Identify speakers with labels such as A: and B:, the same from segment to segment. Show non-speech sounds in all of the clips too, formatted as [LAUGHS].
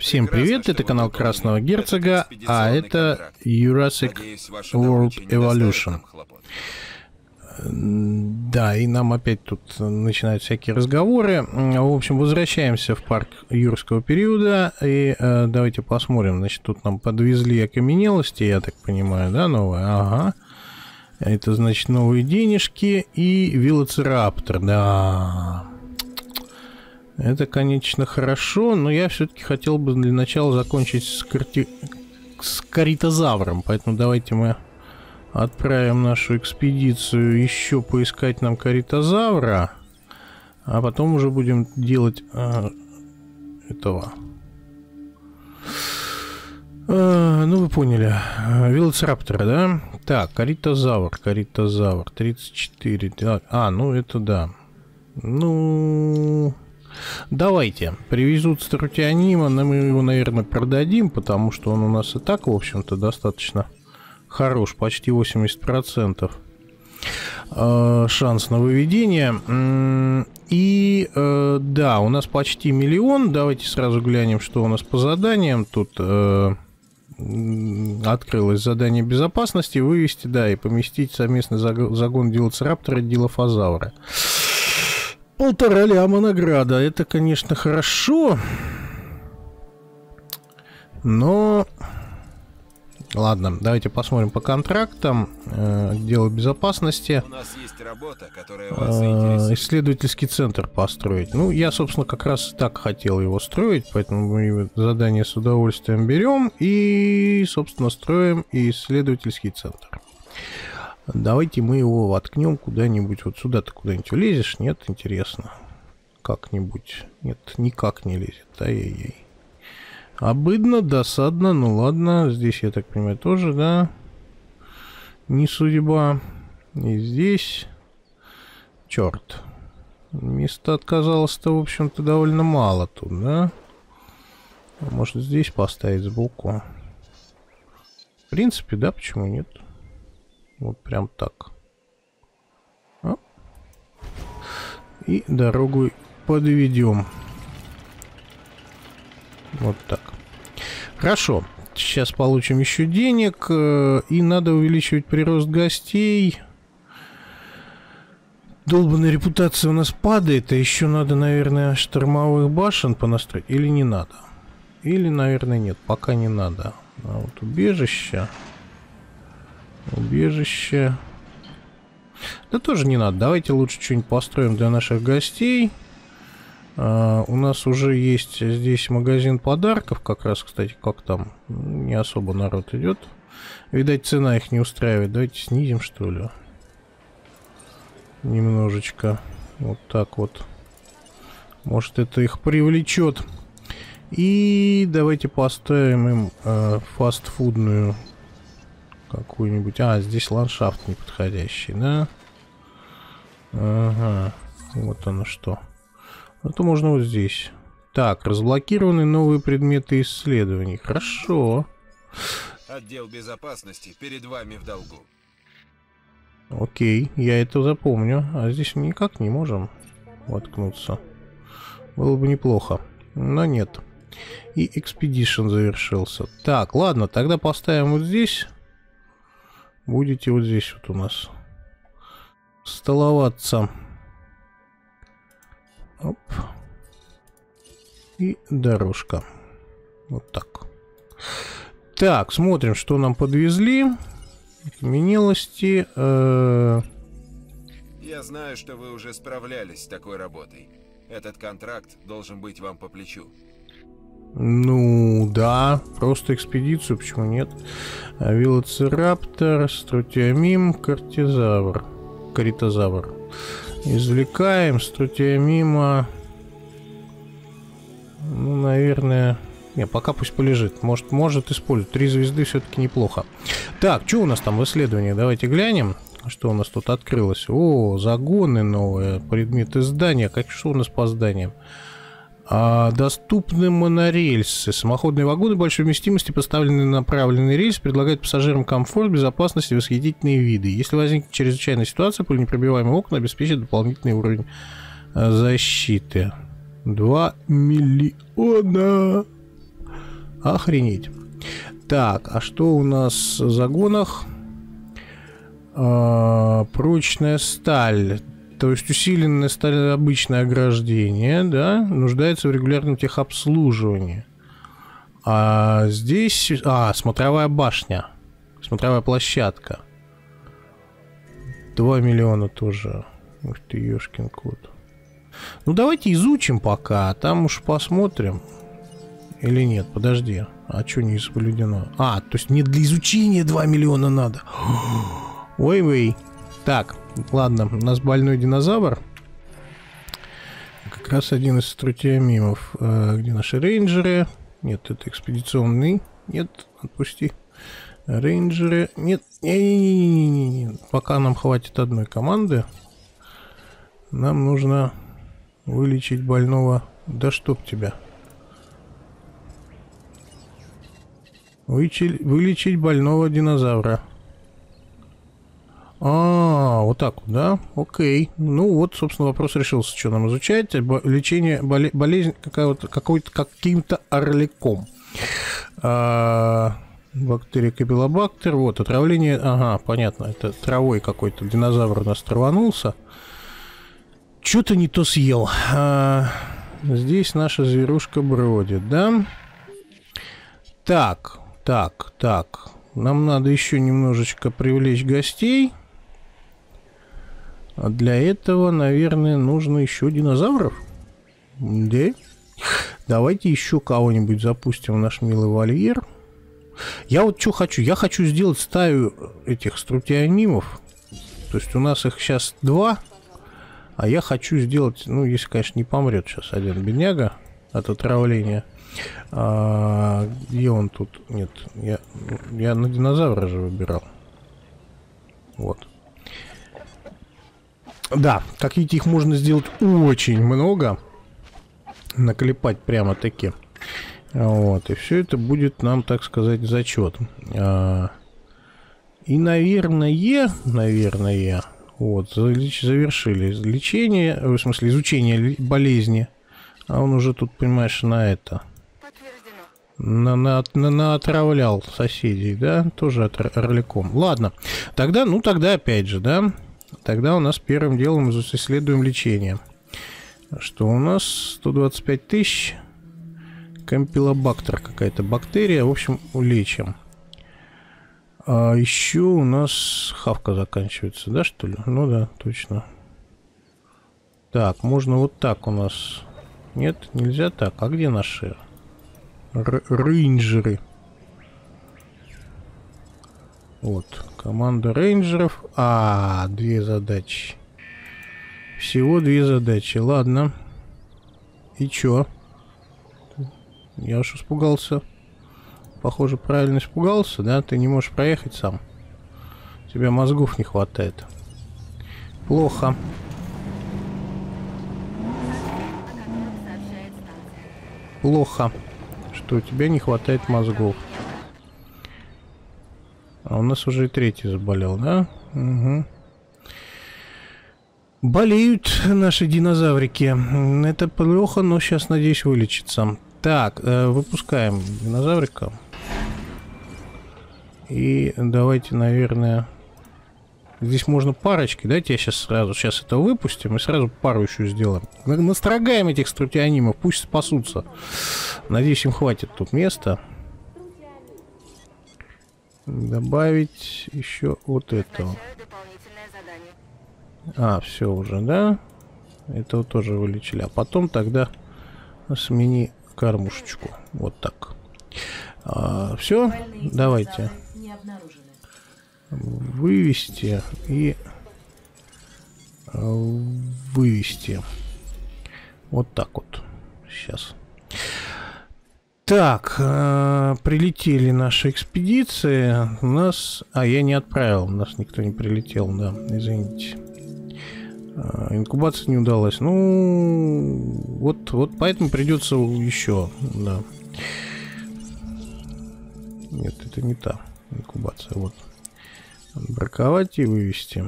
A: Всем привет, это канал Красного Герцога, а это Jurassic World Evolution. Да, и нам опять тут начинают всякие разговоры. В общем, возвращаемся в парк юрского периода. И э, давайте посмотрим. Значит, тут нам подвезли окаменелости, я так понимаю, да, новые? Ага. Это, значит, новые денежки и велоцираптор, да. Это, конечно, хорошо, но я все-таки хотел бы для начала закончить с, карти... с каритозавром. Поэтому давайте мы отправим нашу экспедицию еще поискать нам каритозавра. А потом уже будем делать а, этого. А, ну, вы поняли. Велоцираптора, да? Так, каритозавр, каритозавр. 34. Так. А, ну это да. Ну... Давайте, привезут струтианима, но мы его, наверное, продадим, потому что он у нас и так, в общем-то, достаточно хорош, почти 80% э, шанс на выведение. И э, да, у нас почти миллион. Давайте сразу глянем, что у нас по заданиям. Тут э, открылось задание безопасности. Вывести, да, и поместить совместный загон Дилоцираптора и Дилофазавра. Полтора ляма награда. Это, конечно, хорошо. Но... Ладно, давайте посмотрим по контрактам. Э, дело безопасности. У нас есть работа, которая вас э, Исследовательский центр построить. Ну, я, собственно, как раз так хотел его строить, поэтому мы задание с удовольствием берем и, собственно, строим исследовательский центр. Давайте мы его воткнем куда-нибудь. Вот сюда ты куда-нибудь влезешь? Нет, интересно. Как-нибудь. Нет, никак не лезет. Ай-яй-яй. Обыдно, досадно. Ну ладно, здесь, я так понимаю, тоже, да? Не судьба. И здесь... Черт. Места отказалось-то, в общем-то, довольно мало тут, да? Может, здесь поставить сбоку? В принципе, да, почему нет? Вот прям так. А? И дорогу подведем. Вот так. Хорошо. Сейчас получим еще денег. Э, и надо увеличивать прирост гостей. Долбанная репутация у нас падает. А еще надо, наверное, штормовых башен понастроить. Или не надо? Или, наверное, нет. Пока не надо. А вот убежище... Убежище. Да тоже не надо. Давайте лучше что-нибудь построим для наших гостей. А, у нас уже есть здесь магазин подарков. Как раз, кстати, как там не особо народ идет. Видать, цена их не устраивает. Давайте снизим, что ли. Немножечко. Вот так вот. Может, это их привлечет. И давайте поставим им э, фастфудную какую-нибудь. А, здесь ландшафт неподходящий, да? Ага, вот оно что. Это можно вот здесь. Так, разблокированы новые предметы исследований. Хорошо.
B: Отдел безопасности перед вами в долгу.
A: Окей, я это запомню. А здесь никак не можем воткнуться. Было бы неплохо. Но нет. И экспедишн завершился. Так, ладно, тогда поставим вот здесь будете вот здесь вот у нас столоваться. Оп. И дорожка. Вот так. Так, смотрим, что нам подвезли. Окаменелости. Э
B: Я знаю, что вы уже справлялись с такой работой. Этот контракт должен быть вам по плечу.
A: Ну, да, просто экспедицию, почему нет? Велоцираптор, струтиамим, картизавр, каритозавр. Извлекаем струтиамима. Ну, наверное... Не, пока пусть полежит. Может, может использовать. Три звезды все-таки неплохо. Так, что у нас там в исследовании? Давайте глянем. Что у нас тут открылось? О, загоны новые, предметы здания. Как что у нас по зданиям? А, доступны монорельсы. Самоходные вагоны большой вместимости, поставленные на направленный рельс, предлагают пассажирам комфорт, безопасность и восхитительные виды. Если возникнет чрезвычайная ситуация, пуленепробиваемые окна обеспечат дополнительный уровень а, защиты. 2 миллиона. Охренеть. Так, а что у нас в загонах? А, прочная сталь. То есть усиленная сталь обычное ограждение, да, нуждается в регулярном техобслуживании. А здесь... А, смотровая башня. Смотровая площадка. 2 миллиона тоже. Ух ты, ёшкин кот. Ну, давайте изучим пока, а там уж посмотрим. Или нет, подожди. А что не соблюдено? А, то есть мне для изучения 2 миллиона надо. [GASPS] Ой-вей. Так, ладно, у нас больной динозавр. Как раз один из струтиамимов. А, где наши рейнджеры? Нет, это экспедиционный. Нет, отпусти. Рейнджеры. Нет, не-не-не-не-не. Пока нам хватит одной команды. Нам нужно вылечить больного. Да чтоб тебя. Вылечить, вылечить больного динозавра. А, вот так да? Окей. Ну вот, собственно, вопрос решился, что нам изучать. Лечение боле болезнь какая-то какой-то каким-то орликом. А, бактерия кабелобактер. Вот, отравление. Ага, понятно. Это травой какой-то. Динозавр у нас траванулся. Что-то не то съел. А, здесь наша зверушка бродит, да? Так, так, так. Нам надо еще немножечко привлечь гостей. А для этого, наверное, нужно еще динозавров. Да? Давайте еще кого-нибудь запустим в наш милый вольер. Я вот что хочу? Я хочу сделать стаю этих струтианимов. То есть у нас их сейчас два. А я хочу сделать, ну, если, конечно, не помрет сейчас один бедняга от отравления. А, где он тут? Нет, я, я на динозавра же выбирал. Вот. Да, как видите, их можно сделать очень много. Наклепать прямо таки. Вот, и все это будет нам, так сказать, зачет. А, и, наверное, наверное, вот, завершили лечение, в смысле, изучение болезни. А он уже тут, понимаешь, на это... На, на, на, на отравлял соседей, да, тоже от, орликом. Ладно, тогда, ну тогда опять же, да, Тогда у нас первым делом исследуем лечение. Что у нас? 125 тысяч. Кампилобактер какая-то бактерия. В общем, лечим. А еще у нас хавка заканчивается, да, что ли? Ну да, точно. Так, можно вот так у нас. Нет, нельзя так. А где наши Р рейнджеры? Вот, команда рейнджеров. А, две задачи. Всего две задачи. Ладно. И чё? Я уж испугался. Похоже, правильно испугался, да? Ты не можешь проехать сам. Тебе мозгов не хватает. Плохо. Плохо, что у тебя не хватает мозгов. А у нас уже и третий заболел, да? Угу. Болеют наши динозаврики. Это плохо, но сейчас, надеюсь, вылечится. Так, э, выпускаем динозаврика. И давайте, наверное... Здесь можно парочки. Давайте я сейчас сразу сейчас это выпустим и сразу пару еще сделаем. Настрогаем этих струтианимов, пусть спасутся. Надеюсь, им хватит тут места. Добавить еще вот этого. А, все уже, да? Этого тоже вылечили. А потом тогда смени кормушечку. Вот так. А, все, давайте. Вывести и вывести. Вот так вот. Сейчас. Так, э, прилетели наши экспедиции. У нас... А, я не отправил. У нас никто не прилетел, да. Извините. Э, инкубация не удалась. Ну, вот, вот поэтому придется еще, да. Нет, это не та инкубация. Вот. Браковать и вывести.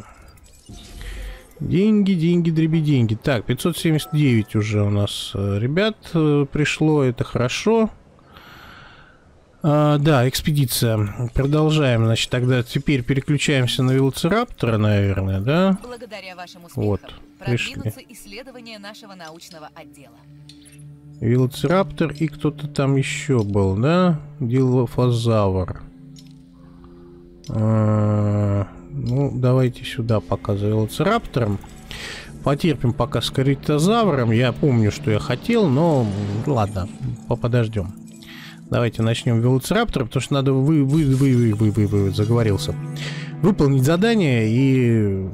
A: Деньги, деньги, дреби, деньги. Так, 579 уже у нас э, ребят пришло. Это хорошо. А, да, экспедиция. Продолжаем. Значит, тогда теперь переключаемся на велоцираптора, наверное, да?
C: Благодаря вашим успехам
A: Вот,
C: продвинутся исследования нашего научного отдела.
A: Велоцираптор и кто-то там еще был, да? Дилофазавр. А, ну, давайте сюда пока за велоцираптором. Потерпим пока с коритозавром. Я помню, что я хотел, но ладно, подождем. Давайте начнем велоцираптор, потому что надо вы, вы, вы, вы, вы, вы, вы, заговорился. Выполнить задание и...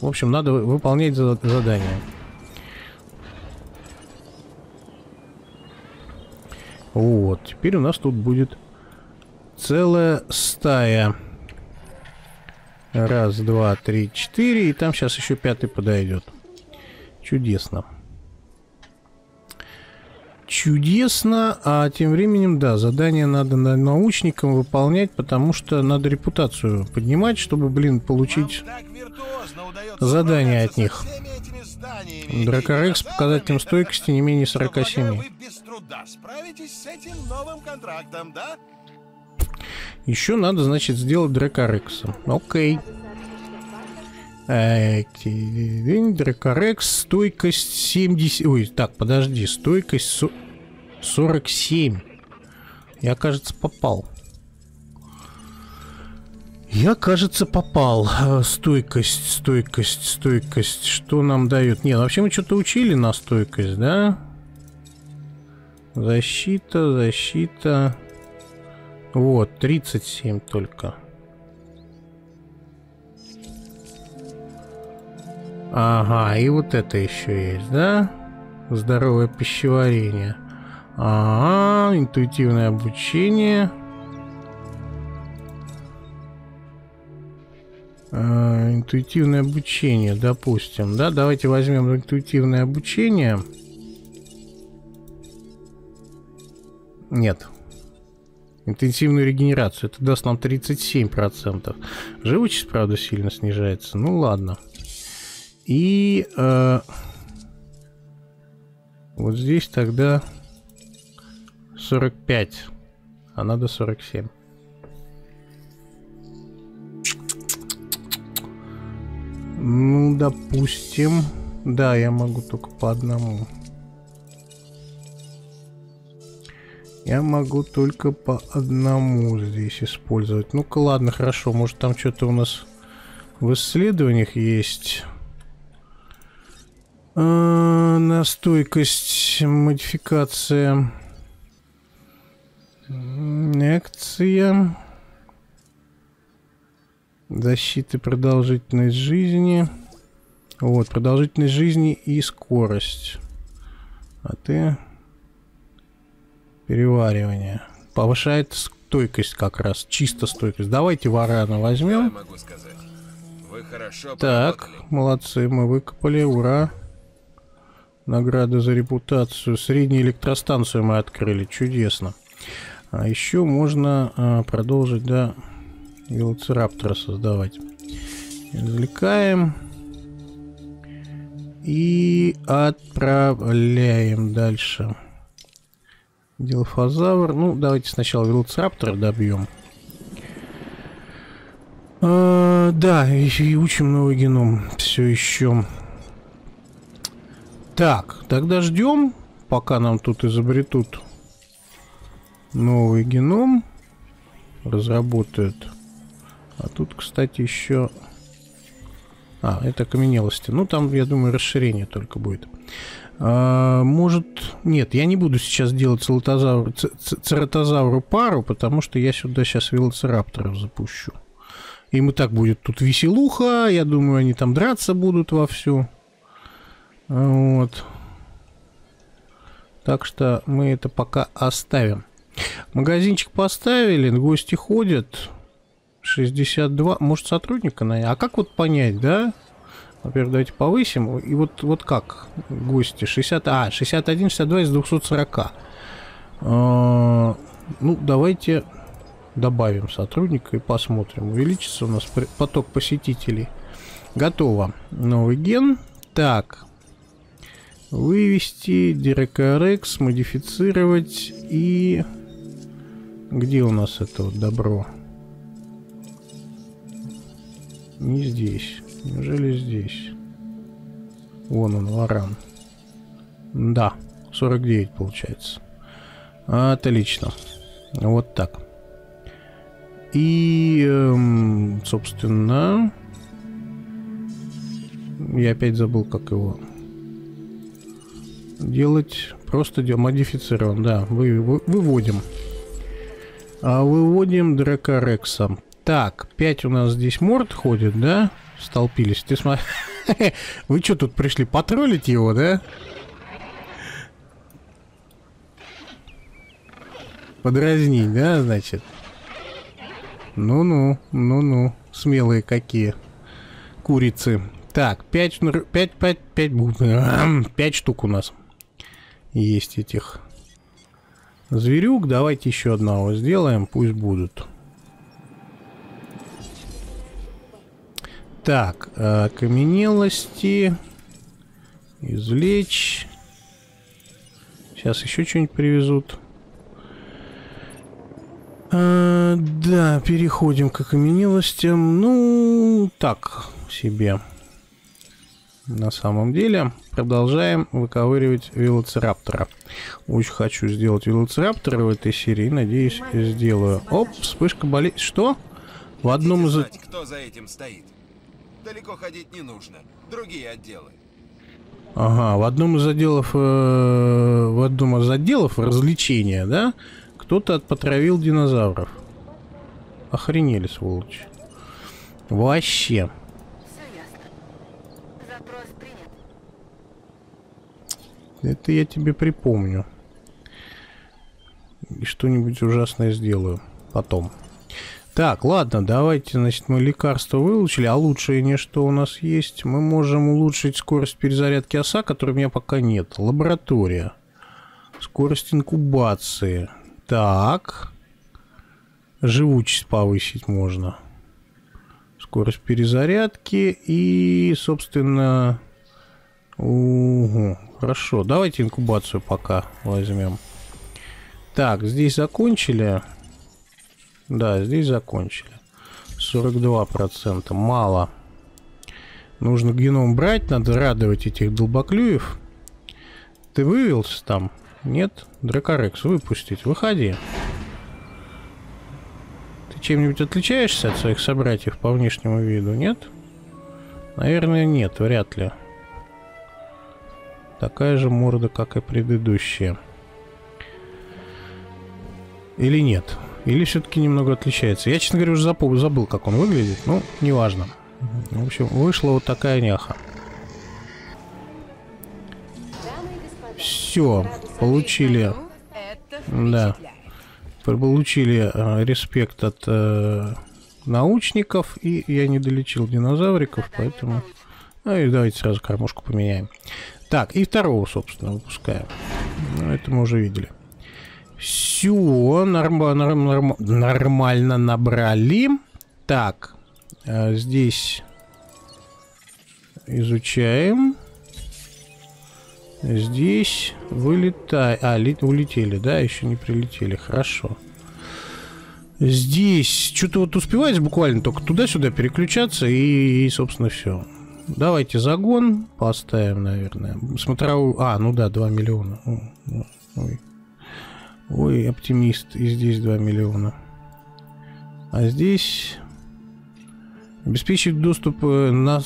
A: В общем, надо выполнять задание. Вот, теперь у нас тут будет целая стая. Раз, два, три, четыре. И там сейчас еще пятый подойдет. Чудесно. Чудесно, а тем временем, да, задание надо научникам выполнять, потому что надо репутацию поднимать, чтобы, блин, получить задание от них. Дракорекс показателем стойкости не менее 47. Еще надо, значит, сделать Дракорекса. Окей. Дракорекс, стойкость 70... Ой, так, подожди, стойкость 47. Я, кажется, попал. Я, кажется, попал. Э, стойкость, стойкость, стойкость. Что нам дают? Нет, вообще мы что-то учили на стойкость, да? Защита, защита. Вот, 37 только. Ага, и вот это еще есть, да? Здоровое пищеварение. Ага, интуитивное обучение. А, интуитивное обучение, допустим, да? Давайте возьмем интуитивное обучение. Нет. Интенсивную регенерацию. Это даст нам 37%. Живучесть, правда, сильно снижается. Ну ладно. И э, вот здесь тогда 45, а надо 47. Ну, допустим. Да, я могу только по одному. Я могу только по одному здесь использовать. Ну-ка, ладно, хорошо. Может, там что-то у нас в исследованиях есть. А, на стойкость модификация. Акция. Защита продолжительность жизни. Вот, продолжительность жизни и скорость. А ты... Переваривание. Повышает стойкость как раз. Чисто стойкость. Давайте варана возьмем. так, молодцы, мы выкопали. Ура. Награда за репутацию. Среднюю электростанцию мы открыли. Чудесно. А еще можно а, продолжить, да, велоцираптора создавать. Извлекаем. И отправляем дальше. Дилофазавр. Ну, давайте сначала велоцираптора добьем. А, да, и, и учим новый геном. Все еще. Так, тогда ждем, пока нам тут изобретут новый геном. Разработают. А тут, кстати, еще... А, это окаменелости. Ну, там, я думаю, расширение только будет. А, может... Нет, я не буду сейчас делать целотозавр... цератозавру пару, потому что я сюда сейчас велоцирапторов запущу. Им и так будет тут веселуха. Я думаю, они там драться будут вовсю. Вот. Так что мы это пока оставим. Магазинчик поставили, гости ходят. 62. Может, сотрудника на. А как вот понять, да? Во-первых, давайте повысим. И вот, вот как гости? 60... А, 61, 62 из 240. А, ну, давайте добавим сотрудника и посмотрим. Увеличится у нас поток посетителей. Готово. Новый ген. Так, Вывести, DirectRx, модифицировать и Где у нас это вот добро? Не здесь. Неужели здесь? Вон он, варан. Да, 49 получается. Отлично. Вот так. И, эм, собственно, я опять забыл, как его делать. Просто модифицирован, да, вы, вы, выводим. А выводим Дракорекса. Так, 5 у нас здесь морд ходит, да? Столпились. Ты смотри. [LAUGHS] Вы что тут пришли патрулить его, да? Подразнить, да, значит? Ну-ну, ну-ну, смелые какие. Курицы. Так, 5, 5, 5, 5, 5 штук у нас есть этих зверюк. Давайте еще одного сделаем, пусть будут. Так, окаменелости. Извлечь. Сейчас еще что-нибудь привезут. А, да, переходим к окаменелостям. Ну, так себе. На самом деле, продолжаем выковыривать велоцираптора. Очень хочу сделать велоцираптора в этой серии. Надеюсь, сделаю. Оп, вспышка болит. Что? В одном из...
B: Кто за этим стоит? Далеко ходить не нужно. Другие отделы.
A: Ага, в одном из отделов, э, в одном из отделов развлечения, да, кто-то отпотравил динозавров. Охренели, сволочь. Вообще. Это я тебе припомню. И что-нибудь ужасное сделаю потом. Так, ладно, давайте, значит, мы лекарство выучили, а лучшее не что у нас есть. Мы можем улучшить скорость перезарядки оса, которой у меня пока нет. Лаборатория. Скорость инкубации. Так. Живучесть повысить можно. Скорость перезарядки и, собственно... Угу, хорошо, давайте инкубацию пока возьмем. Так, здесь закончили. Да, здесь закончили. 42%. Мало. Нужно геном брать, надо радовать этих долбоклюев. Ты вывелся там? Нет? Дракорекс, выпустить. Выходи. Ты чем-нибудь отличаешься от своих собратьев по внешнему виду? Нет? Наверное, нет, вряд ли. Такая же морда, как и предыдущая. Или нет? Или все-таки немного отличается? Я, честно говоря, уже забыл, забыл, как он выглядит. Ну, неважно. В общем, вышла вот такая няха. Все, получили... Да. Получили э, респект от э, научников, и я не долечил динозавриков, поэтому... Ну и давайте сразу кормушку поменяем. Так, и второго, собственно, выпускаем. Ну, это мы уже видели. Все, норм, норм, норм, нормально набрали. Так, а здесь изучаем. Здесь вылетай. А, лет, улетели, да? Еще не прилетели. Хорошо. Здесь что-то вот успеваете буквально только туда-сюда переключаться и, и собственно, все. Давайте загон поставим, наверное. Смотровую... А, ну да, 2 миллиона. Ой. Ой, оптимист. И здесь 2 миллиона. А здесь... Обеспечить доступ э, на...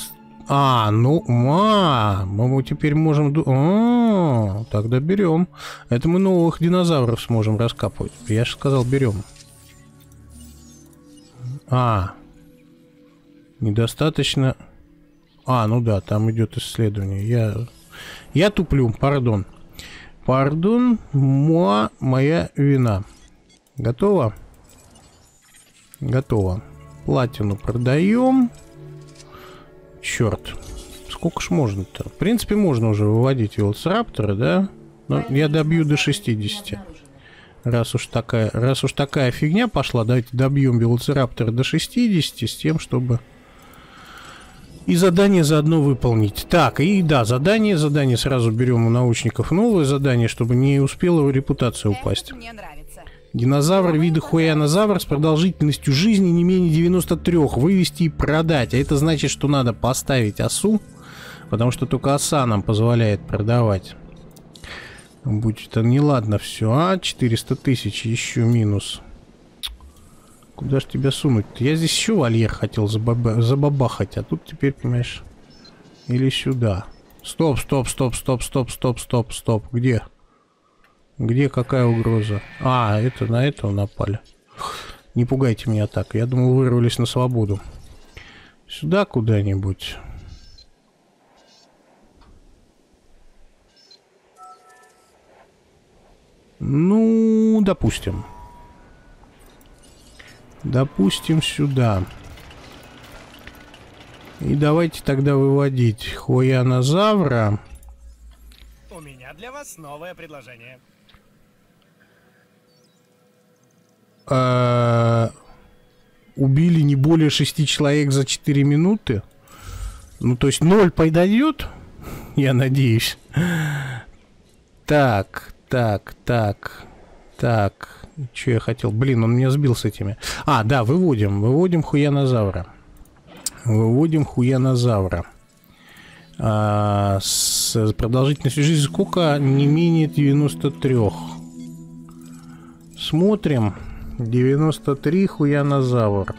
A: А, ну, ма, мы теперь можем... А, тогда берем. Это мы новых динозавров сможем раскапывать. Я же сказал, берем. А, недостаточно... А, ну да, там идет исследование. Я, я туплю, пардон. Пардон, моа, моя вина. Готово? Готово. Платину продаем. Черт. Сколько ж можно-то? В принципе, можно уже выводить велоцираптора, да? Но я добью до 60. Раз уж такая, раз уж такая фигня пошла, давайте добьем велоцираптора до 60 с тем, чтобы и задание заодно выполнить. Так, и да, задание, задание сразу берем у научников новое задание, чтобы не успела репутация упасть.
C: мне нравится.
A: Динозавр вида хуянозавр с продолжительностью жизни не менее 93. Вывести и продать. А это значит, что надо поставить осу, потому что только оса нам позволяет продавать. Будет это неладно все. А, 400 тысяч еще минус. Куда ж тебя сунуть -то? Я здесь еще вольер хотел забаба забабахать, а тут теперь, понимаешь, или сюда. Стоп, стоп, стоп, стоп, стоп, стоп, стоп, стоп. Где? Где какая угроза? А, это на этого напали. Не пугайте меня так. Я думал, вырвались на свободу. Сюда куда-нибудь. Ну, допустим. Допустим, сюда. И давайте тогда выводить хуянозавра.
D: У меня для вас новое предложение.
A: э, убили не более шести человек за 4 минуты. Ну, то есть ноль подойдет, [LAUGHS] я надеюсь. Так, так, так, так. Что я хотел? Блин, он меня сбил с этими. А, да, выводим. Выводим хуянозавра. Выводим хуянозавра. А, с продолжительностью жизни сколько? Не менее 93. Смотрим. 93 хуянозавр.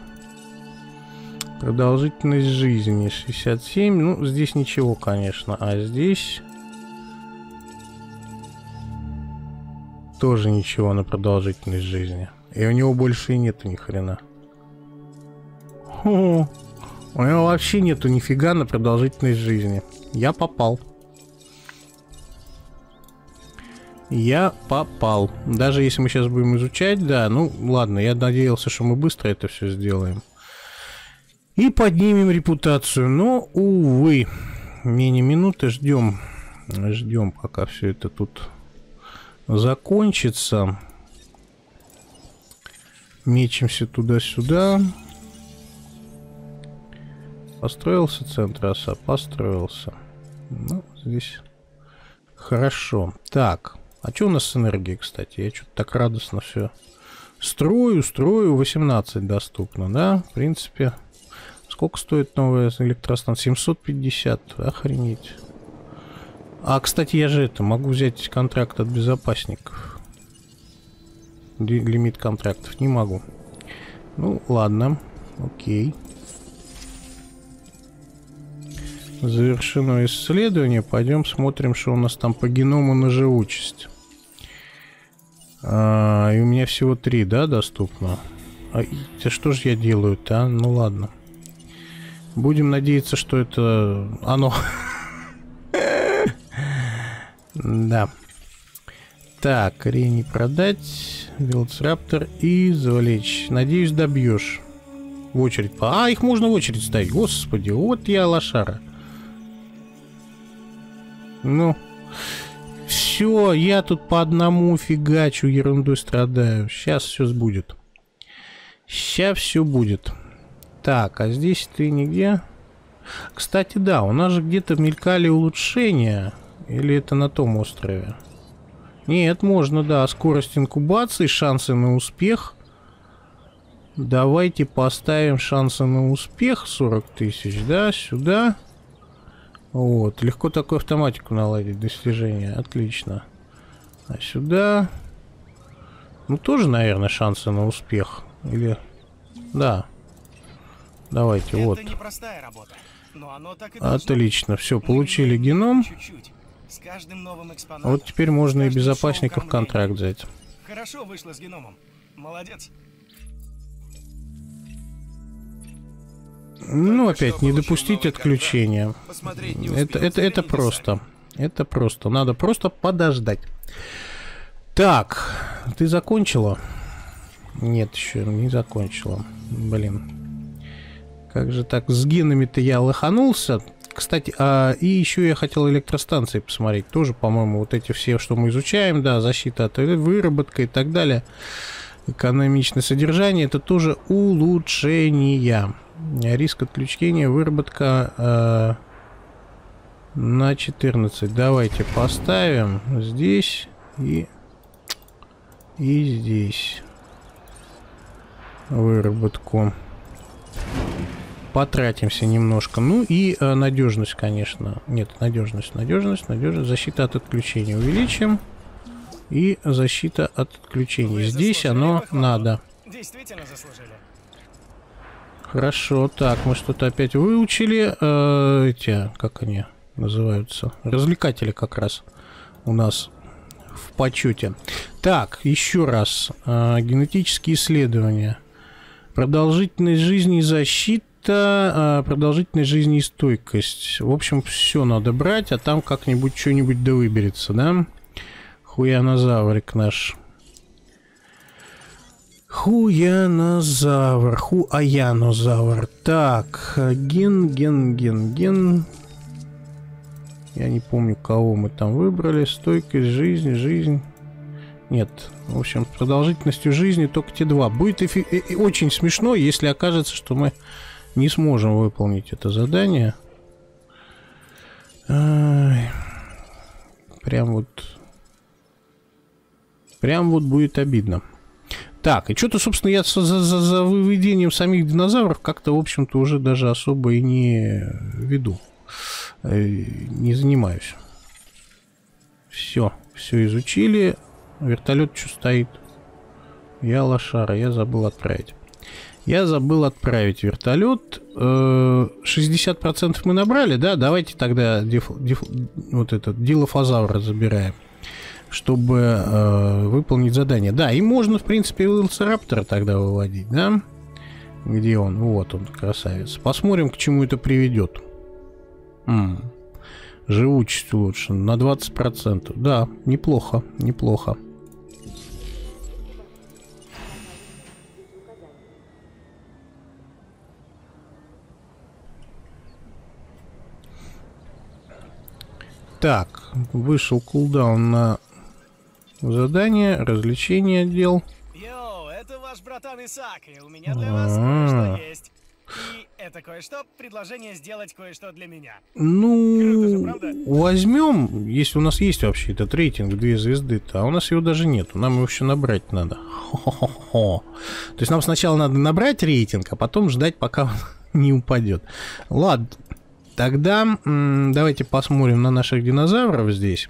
A: Продолжительность жизни 67. Ну, здесь ничего, конечно. А здесь... Тоже ничего на продолжительность жизни. И у него больше и нету ни хрена. Хо, у него вообще нету нифига на продолжительность жизни. Я попал. Я попал. Даже если мы сейчас будем изучать, да, ну ладно, я надеялся, что мы быстро это все сделаем. И поднимем репутацию. Но, увы, менее минуты ждем. Ждем, пока все это тут закончится. Мечемся туда-сюда. Построился центр оса? Построился. Ну, здесь хорошо. Так. А что у нас с энергией, кстати? Я что-то так радостно все строю, строю. 18 доступно, да? В принципе, сколько стоит новая электростанция? 750. Охренеть. А, кстати, я же это, могу взять контракт от безопасников. Лимит контрактов не могу. Ну, ладно. Окей. Завершено исследование. Пойдем смотрим, что у нас там по геному на живучесть. А, и у меня всего три, да, доступно? А это что же я делаю-то, а? Ну ладно. Будем надеяться, что это оно. [LAUGHS] Да. Так, Рени продать, Велоцираптор и завлечь. Надеюсь, добьешь. В очередь. А, их можно в очередь ставить. Господи, вот я лошара. Ну, все, я тут по одному фигачу, ерундой страдаю. Сейчас все будет. Сейчас все будет. Так, а здесь ты нигде? Кстати, да, у нас же где-то мелькали улучшения. Или это на том острове? Нет, можно, да. Скорость инкубации, шансы на успех. Давайте поставим шансы на успех 40 тысяч, да, сюда. Вот, легко такую автоматику наладить, достижение, отлично. А сюда... Ну, тоже, наверное, шансы на успех. Или... Да. Давайте,
D: Это
A: вот.
D: работа, но оно так и
A: Отлично, все, получили геном.
D: Новым экспонатом,
A: Вот теперь можно и безопасников контракт взять.
D: Хорошо вышло с геномом. Молодец.
A: Ну, опять, не допустить отключения. Это, это, это просто. Это просто. Надо просто подождать. Так, ты закончила? Нет, еще не закончила. Блин. Как же так? С генами-то я лоханулся. Кстати, а, и еще я хотел электростанции посмотреть. Тоже, по-моему, вот эти все, что мы изучаем, да, защита от выработка и так далее. Экономичное содержание, это тоже улучшения. Риск отключения, выработка э, на 14. Давайте поставим здесь и И здесь выработку. Потратимся немножко. Ну и э, надежность, конечно. Нет, надежность, надежность, надежность. Защита от отключения увеличим. И защита от отключения. Вы Здесь оно надо. Действительно заслужили. Хорошо, так, мы что-то опять выучили. Э, эти, как они называются? Развлекатели как раз у нас в почете. Так, еще раз. Э, генетические исследования. Продолжительность жизни и защита, э, продолжительность жизни и стойкость. В общем, все надо брать, а там как-нибудь что-нибудь да выберется, да? Хуянозаврик наш. Хуянозавр, хуаянозавр. Так, ген, ген, ген, ген. Я не помню, кого мы там выбрали. Стойкость, жизнь, жизнь. Нет, в общем, продолжительностью жизни только те два. Будет эфи- э, очень смешно, если окажется, что мы не сможем выполнить это задание. Прям вот... Прям вот будет обидно. Так, и что-то, собственно, я за, за, за выведением самих динозавров как-то, в общем-то, уже даже особо и не веду. Э, не занимаюсь. Все, все изучили. Вертолет что стоит? Я лошара, я забыл отправить. Я забыл отправить вертолет. 60% э, мы набрали, да? Давайте тогда диф, диф, вот этот дилофазавра забираем чтобы э, выполнить задание. Да, и можно, в принципе, велоцираптора тогда выводить, да? Где он? Вот он, красавец. Посмотрим, к чему это приведет. М -м. Живучесть улучшена на 20%. Да, неплохо, неплохо. Так, вышел кулдаун на Задание, развлечение отдел.
D: Йоу, это ваш братан Исаак, и у меня для вас кое-что есть. И это кое-что предложение сделать кое-что для меня.
A: Ну, же, возьмем, если у нас есть вообще этот рейтинг две звезды-то, а у нас его даже нет, нам его еще набрать надо. Хо-хо-хо. То есть нам сначала надо набрать рейтинг, а потом ждать, пока [LAUGHS] он не упадет. Ладно, тогда давайте посмотрим на наших динозавров здесь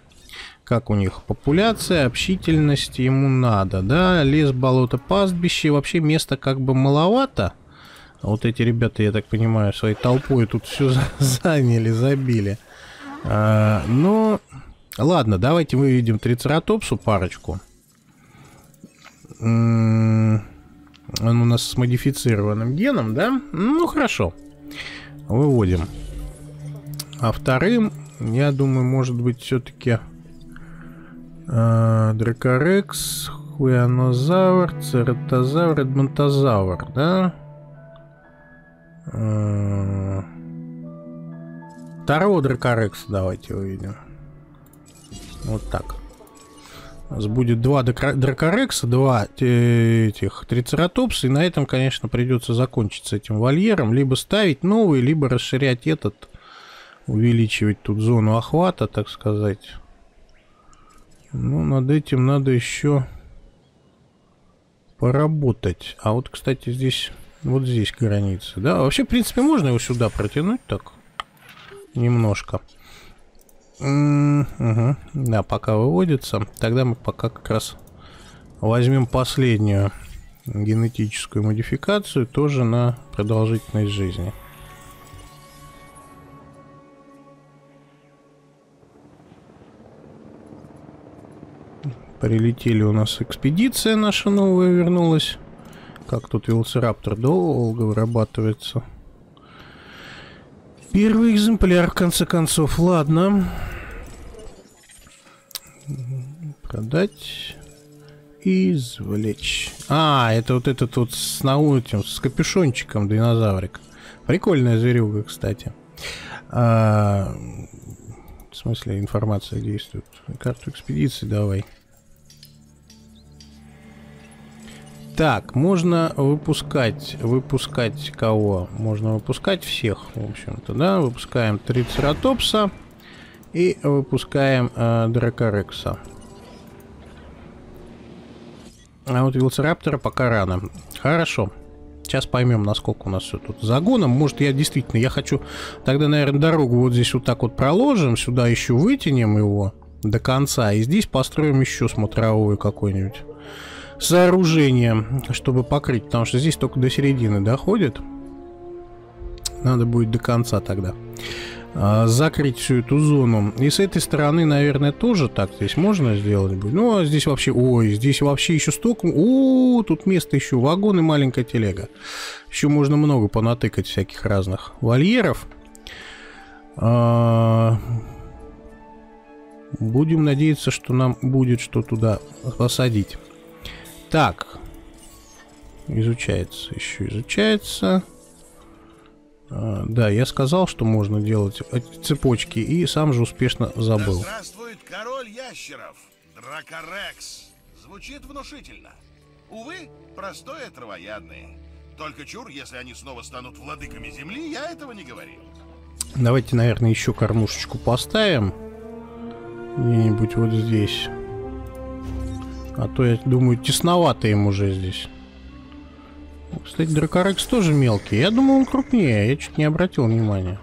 A: как у них популяция, общительность ему надо, да, лес, болото, пастбище, вообще места как бы маловато. Вот эти ребята, я так понимаю, своей толпой тут все заняли, забили. А, но, ладно, давайте выведем трицератопсу парочку. Он у нас с модифицированным геном, да? Ну, хорошо. Выводим. А вторым, я думаю, может быть, все-таки а, Дракорекс, Хуянозавр, Цератозавр, Эдмонтозавр, да? А, второго Дракорекса давайте увидим. Вот так. У нас будет два Дракорекса, два этих Трицератопса, и на этом, конечно, придется закончить с этим вольером. Либо ставить новый, либо расширять этот, увеличивать тут зону охвата, так сказать. Ну, над этим надо еще поработать. А вот, кстати, здесь, вот здесь граница, да? Вообще, в принципе, можно его сюда протянуть так, немножко. Угу. Да, пока выводится. Тогда мы пока как раз возьмем последнюю генетическую модификацию, тоже на продолжительность жизни. Прилетели у нас экспедиция наша новая вернулась. Как тут велоцираптор долго вырабатывается. Первый экземпляр, в конце концов. Ладно. Продать. Извлечь. А, это вот этот вот с наутим, с капюшончиком динозаврик. Прикольная зверюга, кстати. А, в смысле, информация действует. Карту экспедиции давай. Так, можно выпускать, выпускать кого? Можно выпускать всех, в общем-то, да? Выпускаем Трицератопса и выпускаем э, Дракорекса. А вот велоцираптора пока рано. Хорошо. Сейчас поймем, насколько у нас все тут загоном. Может, я действительно, я хочу тогда, наверное, дорогу вот здесь вот так вот проложим, сюда еще вытянем его до конца, и здесь построим еще смотровую какое-нибудь сооружение, чтобы покрыть, потому что здесь только до середины доходит. Надо будет до конца тогда а, закрыть всю эту зону. И с этой стороны, наверное, тоже так здесь можно сделать будет. Ну, а здесь вообще... Ой, здесь вообще еще столько... О, тут место еще. Вагон и маленькая телега. Еще можно много понатыкать всяких разных вольеров. А... Будем надеяться, что нам будет что туда посадить. Так. Изучается. Еще изучается. А, да, я сказал, что можно делать цепочки, и сам же успешно забыл. Да
E: здравствует король ящеров, Дракорекс. Звучит внушительно. Увы, простое травоядные. Только чур, если они снова станут владыками земли, я этого не говорил.
A: Давайте, наверное, еще кормушечку поставим. Где-нибудь вот здесь. А то, я думаю, тесновато им уже здесь. Кстати, Дракорекс тоже мелкий. Я думал, он крупнее. Я чуть не обратил внимания.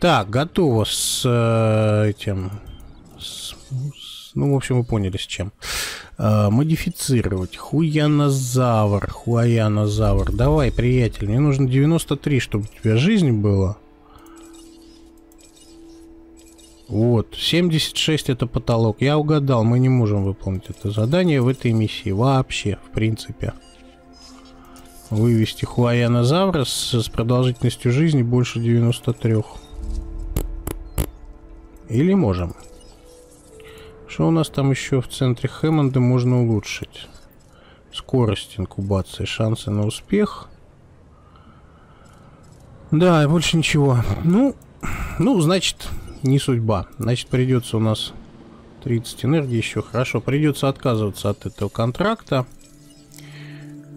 A: Так, готово с э, этим... С, с, ну, в общем, вы поняли, с чем. Э, модифицировать. Хуянозавр. Хуянозавр. Давай, приятель. Мне нужно 93, чтобы у тебя жизнь была. Вот, 76 это потолок. Я угадал, мы не можем выполнить это задание в этой миссии вообще, в принципе вывести хуаянозавра с, с продолжительностью жизни больше 93. Или можем. Что у нас там еще в центре Хэммонда можно улучшить? Скорость инкубации, шансы на успех. Да, больше ничего. Ну, ну, значит, не судьба. Значит, придется у нас 30 энергии еще. Хорошо, придется отказываться от этого контракта.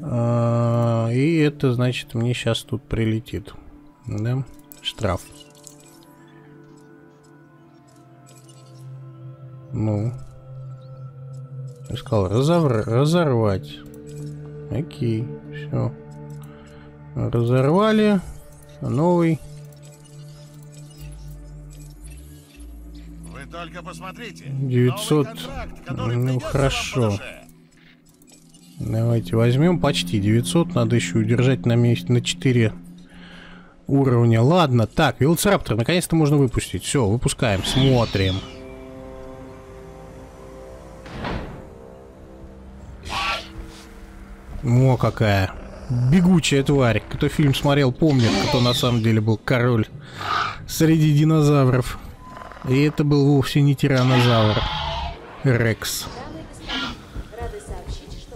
A: А, и это значит мне сейчас тут прилетит. Да? Штраф. Ну. Я сказал разовр... разорвать. Окей, все. Разорвали. Новый.
E: Только посмотрите.
A: 900. Контракт, ну хорошо. Давайте возьмем почти 900. Надо еще удержать на месте на 4 уровня. Ладно, так, велоцираптор наконец-то можно выпустить. Все, выпускаем, смотрим. О, какая бегучая тварь. Кто фильм смотрел, помнит, кто на самом деле был король среди динозавров. И это был вовсе не тиранозавр. Рекс.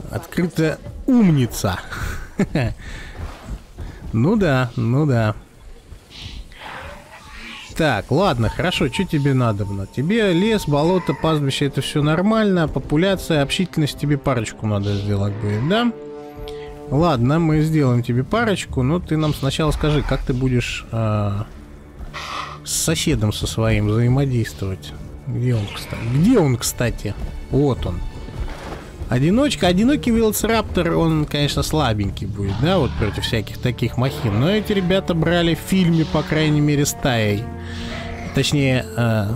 A: Открыто умница. [LAUGHS] Ну да, ну да. Так, ладно, хорошо, что тебе надо? Тебе лес, болото, пастбище, это все нормально. Популяция, общительность тебе парочку надо сделать будет, да? Ладно, мы сделаем тебе парочку, но ты нам сначала скажи, как ты будешь э, с соседом со своим взаимодействовать. Где он, кстати? Где он, кстати? Вот он. Одиночка, одинокий велоцираптор, он, конечно, слабенький будет, да, вот против всяких таких махин. Но эти ребята брали в фильме, по крайней мере, стаей. Точнее, э,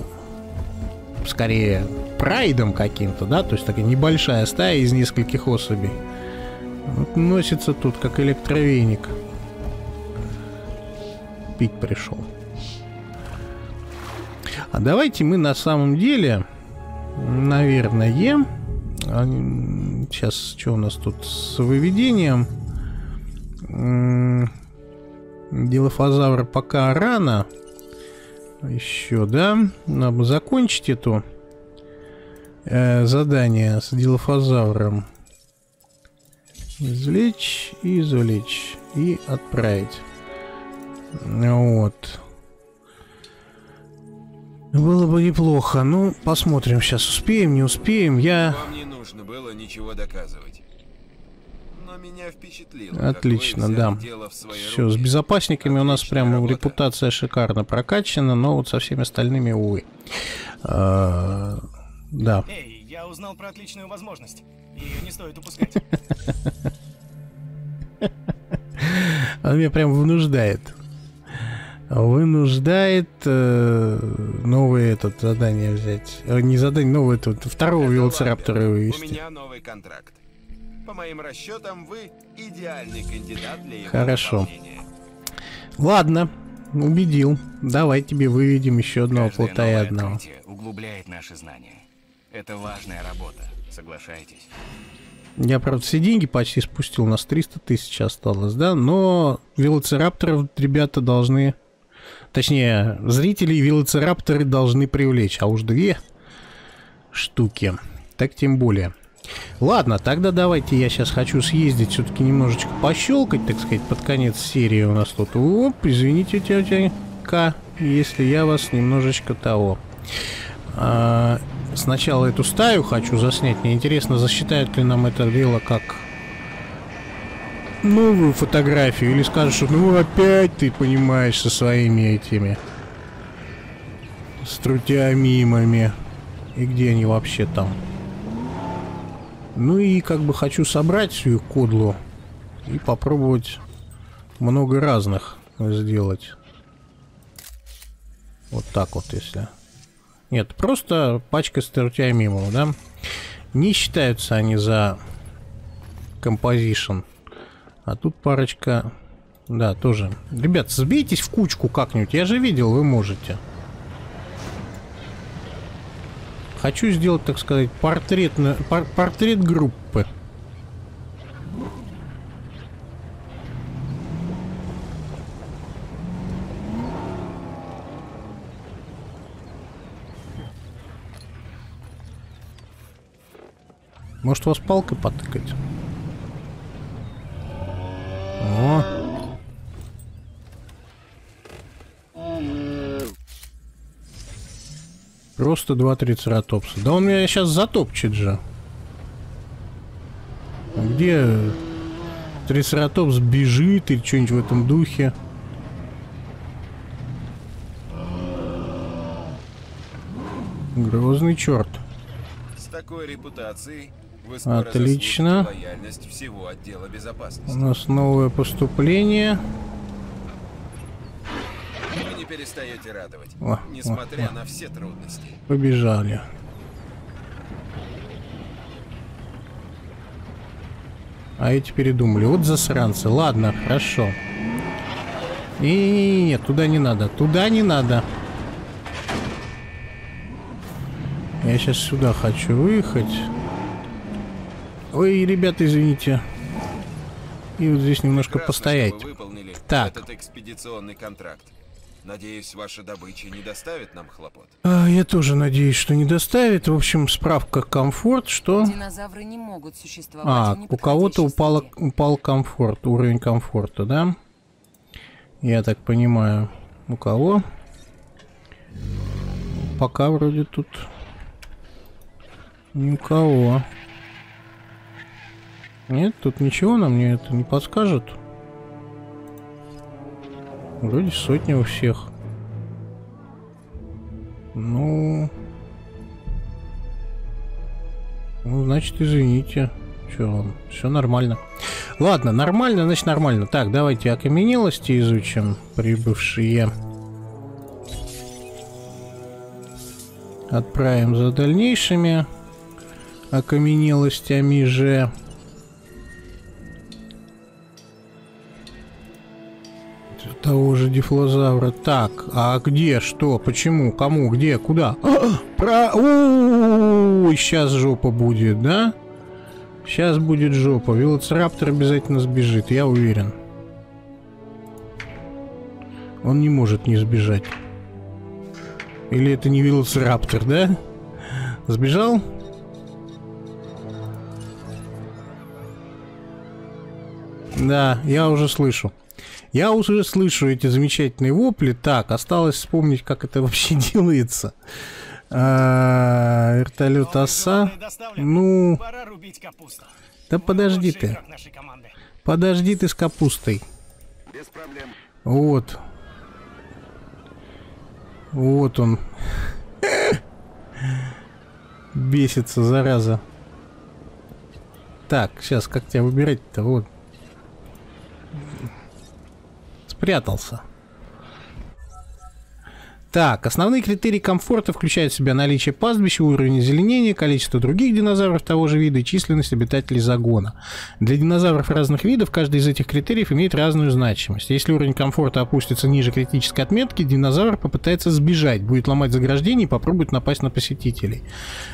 A: скорее, прайдом каким-то, да, то есть такая небольшая стая из нескольких особей. Вот носится тут, как электровеник. Пить пришел. А давайте мы на самом деле, наверное, Сейчас, что у нас тут с выведением? Дилофазавр пока рано. Еще, да? Надо закончить эту э, задание с дилофазавром. Извлечь извлечь. И отправить. Вот. Было бы неплохо. Ну, посмотрим сейчас, успеем, не успеем. Я...
B: Вам не нужно было ничего доказывать. Но меня впечатлило.
A: Отлично, да. Все, с безопасниками Отличная у нас прям работа. репутация шикарно прокачана, но вот со всеми остальными, увы. А, да.
D: Эй, я узнал про отличную возможность. Ее не стоит упускать. [LAUGHS]
A: Он меня прям вынуждает. Вынуждает э, новое этот задание взять. Э, не задание, новое тут второго велоцираптора вывести.
B: У меня новый контракт. По моим расчетам, вы идеальный кандидат для его
A: Хорошо.
B: выполнения.
A: Ладно, убедил. Давай тебе выведем еще одного
F: Каждое
A: плота и одного.
F: углубляет наши знания. Это важная работа, соглашайтесь.
A: Я, правда, все деньги почти спустил, у нас 300 тысяч осталось, да? Но велоцирапторов ребята должны... Точнее, зрителей велоцирапторы должны привлечь, а уж две штуки. Так тем более. Ладно, тогда давайте я сейчас хочу съездить все-таки немножечко пощелкать, так сказать, под конец серии у нас тут. Оп, извините, тетя К, если я вас немножечко того. А, сначала эту стаю хочу заснять. Мне интересно, засчитают ли нам это дело как новую фотографию или скажут, что ну опять ты понимаешь со своими этими с трутиамимами. И где они вообще там? Ну и как бы хочу собрать всю их кодлу и попробовать много разных сделать. Вот так вот, если... Нет, просто пачка с трутиамимом, да? Не считаются они за композишн. А тут парочка... Да, тоже. Ребят, сбейтесь в кучку как-нибудь. Я же видел, вы можете. Хочу сделать, так сказать, портрет, пор- портрет группы. Может, вас палкой потыкать? О. Просто два трицератопса. Да он меня сейчас затопчет же. А Где трицератопс бежит или что-нибудь в этом духе? Грозный черт.
B: С такой репутацией
A: Отлично. У нас новое поступление.
B: Вы не перестаете радовать,
A: О,
B: несмотря
A: о, о.
B: на все трудности.
A: Побежали. А эти передумали. Вот засранцы. Ладно, хорошо. И нет, туда не надо. Туда не надо. Я сейчас сюда хочу выехать. Ой, ребята, извините. И вот здесь немножко
B: Прекрасно,
A: постоять.
B: что вы выполнили
A: Так.
B: этот экспедиционный контракт. Надеюсь, ваша добыча не доставит нам хлопот.
A: А, я тоже надеюсь, что не доставит. В общем, справка комфорт, что...
C: Динозавры не могут существовать
A: А, у кого-то упало, упал комфорт, уровень комфорта, да? Я так понимаю. У кого? Пока вроде тут ни у кого. Нет, тут ничего нам мне это не подскажет. Вроде сотня у всех. Ну... Ну, значит, извините. Че вам? Все нормально. Ладно, нормально, значит нормально. Так, давайте окаменелости изучим, прибывшие. Отправим за дальнейшими окаменелостями же. Того же дифлозавра. Так, а где, что, почему, кому, где, куда? А, Про... Сейчас жопа будет, да? Сейчас будет жопа. Велоцираптор обязательно сбежит, я уверен. Он не может не сбежать. Или это не велоцираптор, да? Сбежал? Да, я уже слышу. Я уже слышу эти замечательные вопли. Так, осталось вспомнить, как это вообще [LAUGHS] делается. А, Вертолет оса. Ну, да подожди ты. Подожди ты с капустой.
F: Без проблем.
A: Вот. Вот он. [LAUGHS] Бесится, зараза. Так, сейчас, как тебя выбирать-то? Вот. Спрятался. Так, основные критерии комфорта включают в себя наличие пастбища, уровень озеленения, количество других динозавров того же вида и численность обитателей загона. Для динозавров разных видов каждый из этих критериев имеет разную значимость. Если уровень комфорта опустится ниже критической отметки, динозавр попытается сбежать, будет ломать заграждение и попробует напасть на посетителей.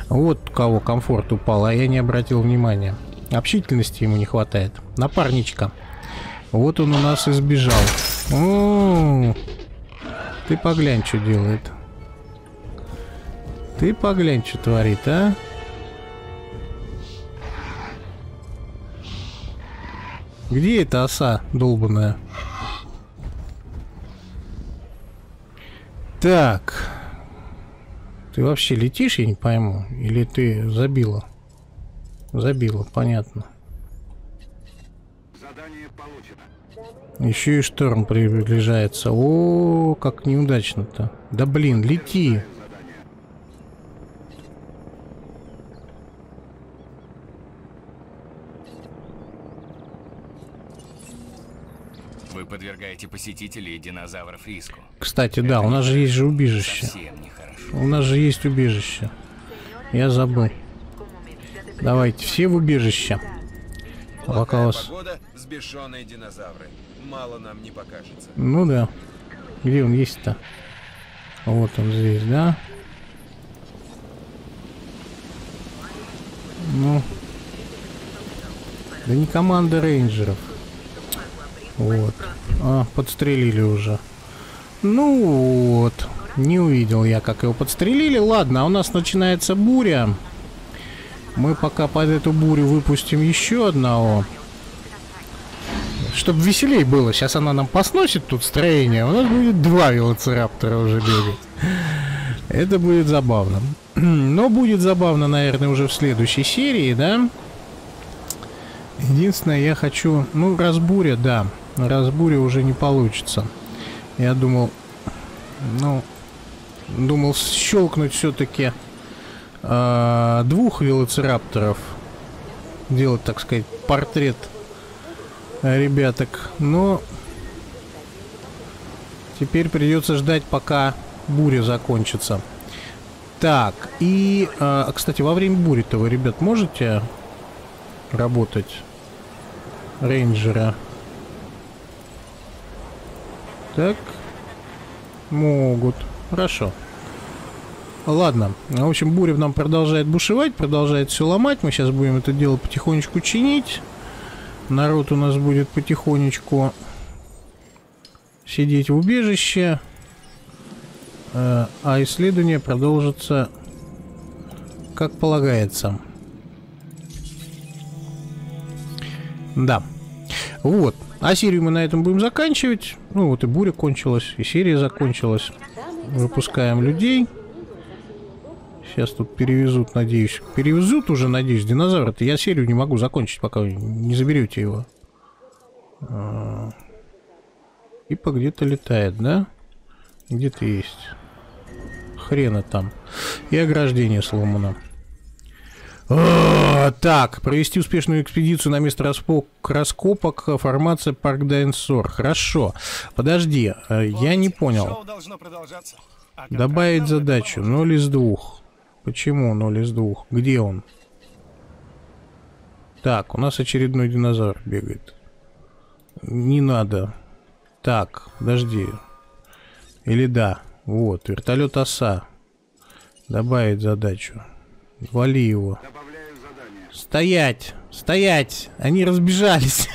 A: Вот у кого комфорт упал, а я не обратил внимания. Общительности ему не хватает. Напарничка. Вот он у нас и сбежал. О. Ты поглянь, что делает. Ты поглянь, что творит, а? Где эта оса долбаная? Так. Ты вообще летишь, я не пойму? Или ты забила? Забила, понятно. Еще и шторм приближается. О, как неудачно-то. Да блин, лети.
F: Вы подвергаете посетителей и динозавров риску.
A: Кстати, да, у нас же есть же убежище. У нас же есть убежище. Я забыл. Давайте, все в убежище.
B: Пока вас... погода, взбешенные динозавры мало нам не покажется.
A: Ну да. Где он есть-то? Вот он здесь, да? Ну. Да не команда рейнджеров. Вот. А, подстрелили уже. Ну вот. Не увидел я, как его подстрелили. Ладно, а у нас начинается буря. Мы пока под эту бурю выпустим еще одного чтобы веселей было. Сейчас она нам посносит тут строение, у нас будет два велоцираптора уже бегать. Это будет забавно. [CLEARS THROAT] Но будет забавно, наверное, уже в следующей серии, да? Единственное, я хочу... Ну, разбуря, да. Разбуря уже не получится. Я думал... Ну... Думал щелкнуть все-таки э, а, двух велоцирапторов. Делать, так сказать, портрет ребяток. Но теперь придется ждать, пока буря закончится. Так, и, а, кстати, во время бури-то вы, ребят, можете работать рейнджера? Так, могут. Хорошо. Ладно, в общем, буря нам продолжает бушевать, продолжает все ломать. Мы сейчас будем это дело потихонечку чинить народ у нас будет потихонечку сидеть в убежище, э, а исследование продолжится как полагается. Да. Вот. А серию мы на этом будем заканчивать. Ну вот и буря кончилась, и серия закончилась. Выпускаем людей. Сейчас тут перевезут, надеюсь. Перевезут уже, надеюсь, динозавра-то. Я серию не могу закончить, пока вы не заберете его. А. И по где-то летает, да? Где-то есть. Хрена там. И ограждение сломано. А, так, провести успешную экспедицию на место раскопок, формация Парк Дайнсор. Хорошо. Подожди, а, я не понял. Добавить задачу 0 из 2. Почему 0 из 2? Где он? Так, у нас очередной динозавр бегает. Не надо. Так, подожди. Или да. Вот, вертолет оса. Добавить задачу. Вали его. Стоять! Стоять! Они разбежались.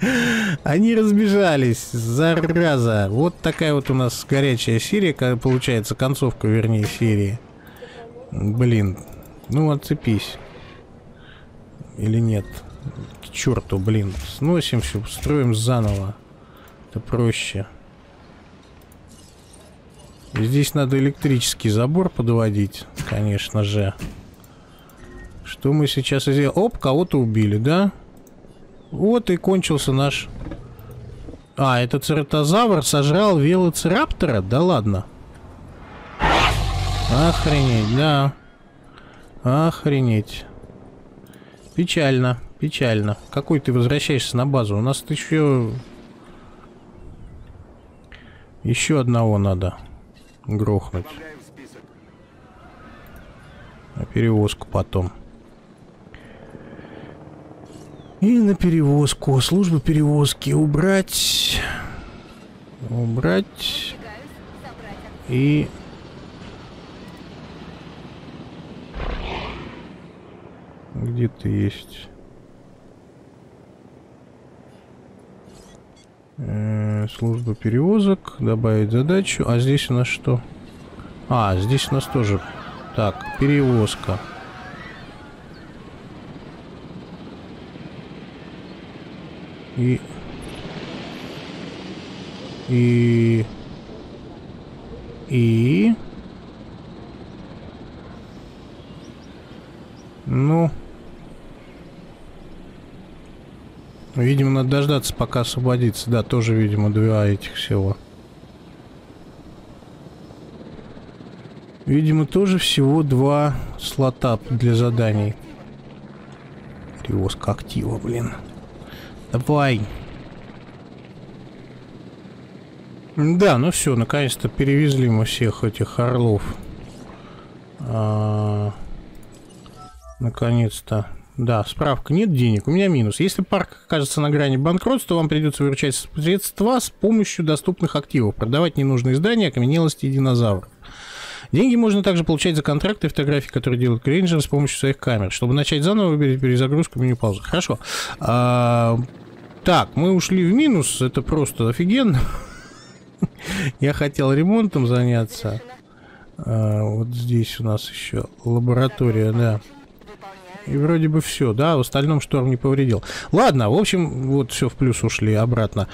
A: [LAUGHS] Они разбежались, зараза. Вот такая вот у нас горячая серия, получается, концовка, вернее, серии. Блин. Ну, отцепись. Или нет? К черту, блин. Сносим все, строим заново. Это проще. Здесь надо электрический забор подводить, конечно же. Что мы сейчас сделали? Оп, кого-то убили, да? Вот и кончился наш... А, это цератозавр сожрал велоцираптора? Да ладно. Охренеть, да. Охренеть. Печально, печально. Какой ты возвращаешься на базу? У нас еще... Еще одного надо грохнуть. А перевозку потом. И на перевозку. Службу перевозки убрать. Убрать. И... Где ты есть? Э, служба перевозок. Добавить задачу. А здесь у нас что? А, здесь у нас тоже... Так, перевозка. И... И... И... Ну... Видимо, надо дождаться, пока освободится. Да, тоже, видимо, два этих всего. Видимо, тоже всего два слота для заданий. Перевозка актива, блин. Давай. Да, ну все, наконец-то перевезли мы всех этих орлов. А, наконец-то. Да, справка, нет денег, у меня минус. Если парк окажется на грани банкротства, вам придется выручать средства с помощью доступных активов, продавать ненужные здания, окаменелости и динозавров. Деньги можно также получать за контракты и фотографии, которые делают Крейнджеры с помощью своих камер. Чтобы начать заново, выберите перезагрузку меню паузы. Хорошо. А, так, мы ушли в минус, это просто офигенно. [LAUGHS] Я хотел ремонтом заняться. А, вот здесь у нас еще лаборатория, да. И вроде бы все, да, в остальном шторм не повредил. Ладно, в общем, вот все в плюс ушли обратно.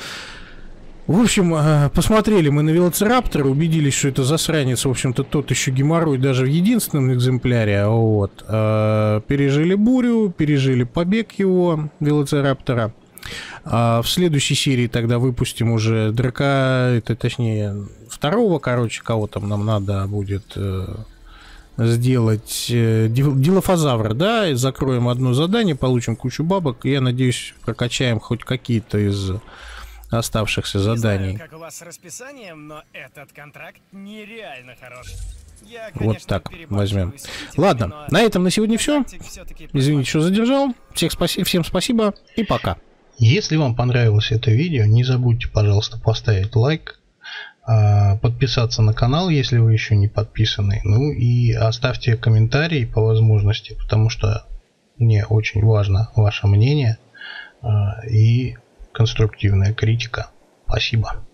A: В общем, а, посмотрели мы на велоцираптора, убедились, что это засранец, в общем-то, тот еще геморрой даже в единственном экземпляре. Вот. А, пережили бурю, пережили побег его, велоцираптора. А в следующей серии тогда выпустим уже драка, это точнее второго, короче, кого там нам надо будет э, сделать э, дилофазавра, да, и закроем одно задание, получим кучу бабок, и я надеюсь, прокачаем хоть какие-то из оставшихся
D: Не
A: заданий.
D: Знаю, как у вас с расписанием, но этот контракт нереально хорош. Я,
A: Вот
D: конечно,
A: так
D: перебарщиваю
A: возьмем. Ладно,
D: но
A: на этом на сегодня все. Извините, что задержал. Всех спаси... Всем спасибо и пока. Если вам понравилось это видео, не забудьте, пожалуйста, поставить лайк, подписаться на канал, если вы еще не подписаны, ну и оставьте комментарий по возможности, потому что мне очень важно ваше мнение а, и конструктивная критика. Спасибо.